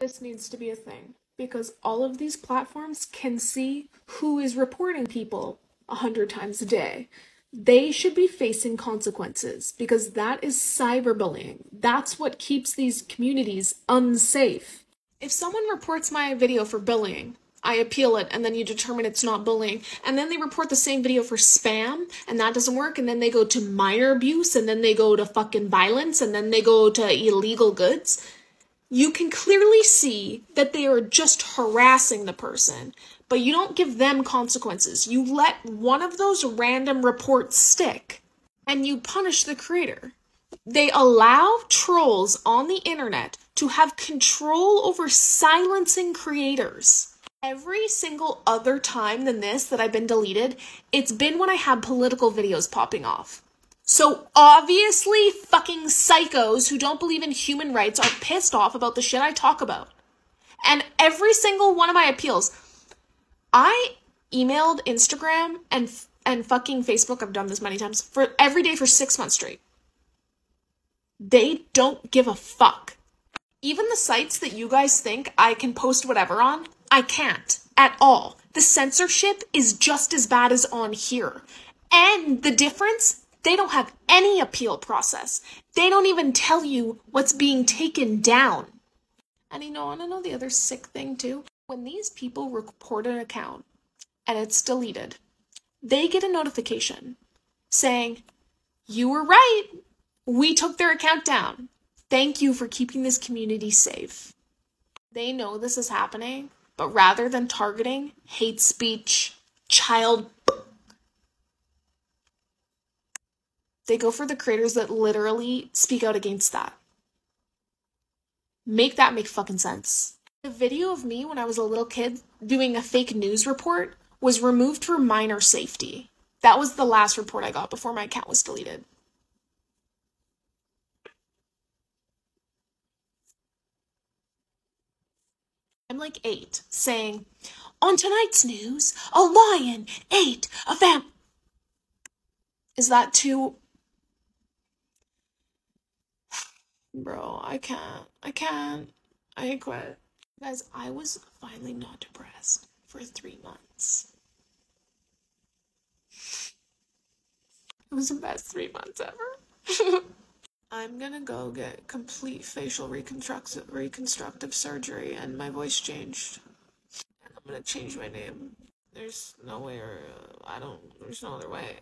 This needs to be a thing because all of these platforms can see who is reporting people a hundred times a day. They should be facing consequences because that is cyberbullying. That's what keeps these communities unsafe. If someone reports my video for bullying, I appeal it and then you determine it's not bullying. And then they report the same video for spam and that doesn't work. And then they go to minor abuse and then they go to fucking violence and then they go to illegal goods. You can clearly see that they are just harassing the person, but you don't give them consequences. You let one of those random reports stick and you punish the creator. They allow trolls on the internet to have control over silencing creators. Every single other time than this that I've been deleted, it's been when I had political videos popping off. So obviously, fucking psychos who don't believe in human rights are pissed off about the shit I talk about. And every single one of my appeals, I emailed Instagram and and fucking Facebook. I've done this many times for every day for six months straight. They don't give a fuck. Even the sites that you guys think I can post whatever on, I can't at all. The censorship is just as bad as on here. And the difference, they don't have any appeal process. They don't even tell you what's being taken down. And you know, want to know the other sick thing too? When these people report an account and it's deleted, they get a notification saying, You were right. We took their account down. Thank you for keeping this community safe. They know this is happening but rather than targeting hate speech, child, they go for the creators that literally speak out against that. Make that make fucking sense. The video of me when I was a little kid doing a fake news report was removed for minor safety. That was the last report I got before my account was deleted. I'm like eight, saying, On tonight's news, a lion ate a fam. Is that too. Bro, I can't. I can't. I quit. Guys, I was finally not depressed for three months. It was the best three months ever. I'm gonna go get complete facial reconstructive reconstructive surgery and my voice changed. I'm gonna change my name. There's no way or uh, I don't. There's no other way.